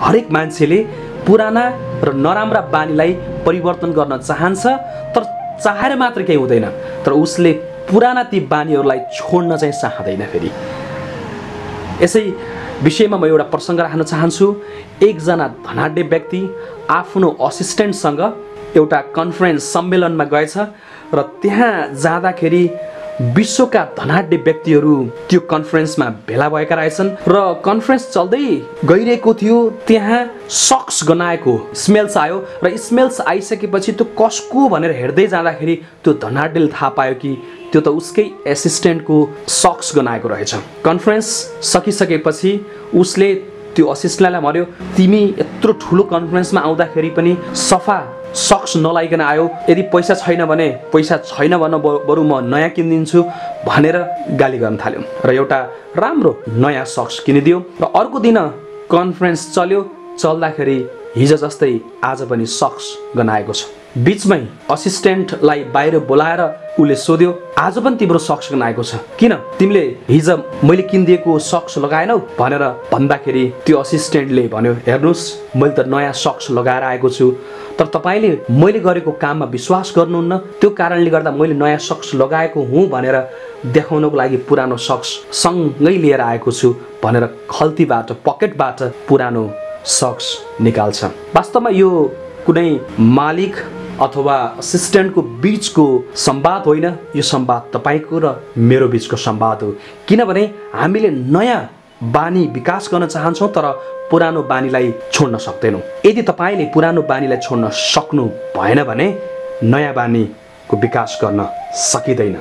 हरेक मान्छेले पुराना र नराम्रा बानीलाई परिवर्तन गर्न चाहन्छ तर चाहेर मात्र केही हुँदैन। तर उसले पुराना ती बानीहरूलाई छोड्न चाहिँ चाहँदैन फेरि। यसै विषयमा म एउटा प्रसङ्ग राख्न चाहन्छु। एकजना धनाढ्य व्यक्ति आफ्नो असिस्टेन्टसँग एउटा कन्फरेन्स सम्मेलनमा गएछ र त्यहाँ जाँदाखेरि विश्वका धनाढ्य व्यक्तिहरू त्यो कन्फरेन्समा भेला भएका रहेछन् र कन्फरेन्स चल्दै गइरहेको थियो त्यहाँ सक्स गनाएको स्मेल्स आयो र स्मेल्स आइसकेपछि त्यो कसको भनेर हेर्दै जाँदाखेरि त्यो धनाढ्यले थाहा पायो कि त्यो त उसकै एसिस्टेन्टको सक्स गनाएको रहेछ। कन्फरेन्स सकिसकेपछि उसले त्यो असिस्टेन्टलाई भन्यो तिमी यत्रो ठुलो कन्फरेन्समा आउँदाखेरि पनि सफा सक्स नलाइकन आयो। यदि पैसा छैन भने पैसा छैन भन्न बरु म नयाँ किनिदिन्छु भनेर गाली गर्न थाल्यो। र एउटा राम्रो नयाँ सक्स किनिदियो र अर्को दिन कन्फरेन्स चल्यो। चल्दाखेरि हिजो जस्तै आज पनि सक्स गनाएको छ। बिचमै असिस्टेन्टलाई बाहिर बोलाएर उसले सोध्यो आज पनि तिम्रो सक्स गनाएको छ? किन? तिमीले हिजो मैले किनिदिएको सक्स लगाएनौ? भनेर भन्दाखेरि त्यो असिस्टेन्टले भन्यो हेर्नुहोस् मैले त नयाँ सक्स लगाएर आएको छु। तर तपाईँले मैले गरेको काममा विश्वास गर्नुहुन्न। त्यो कारणले गर्दा मैले नयाँ सक्स लगाएको हुँ भनेर देखाउनको लागि पुरानो सक्स सँगै लिएर आएको छु भनेर खल्तीबाट पकेटबाट पुरानो सक्स निकाल्छ। वास्तवमा यो कुनै मालिक अथवा असिस्टेन्टको बिचको संवाद होइन यो संवाद तपाईँको र मेरो बिचको संवाद हो। किनभने हामीले नयाँ बानी विकास गर्न चाहन्छौँ तर पुरानो बानीलाई छोड्न सक्दैनौँ। यदि तपाईँले पुरानो बानीलाई छोड्न सक्नु भएन भने नयाँ बानीको विकास गर्न सकिँदैन।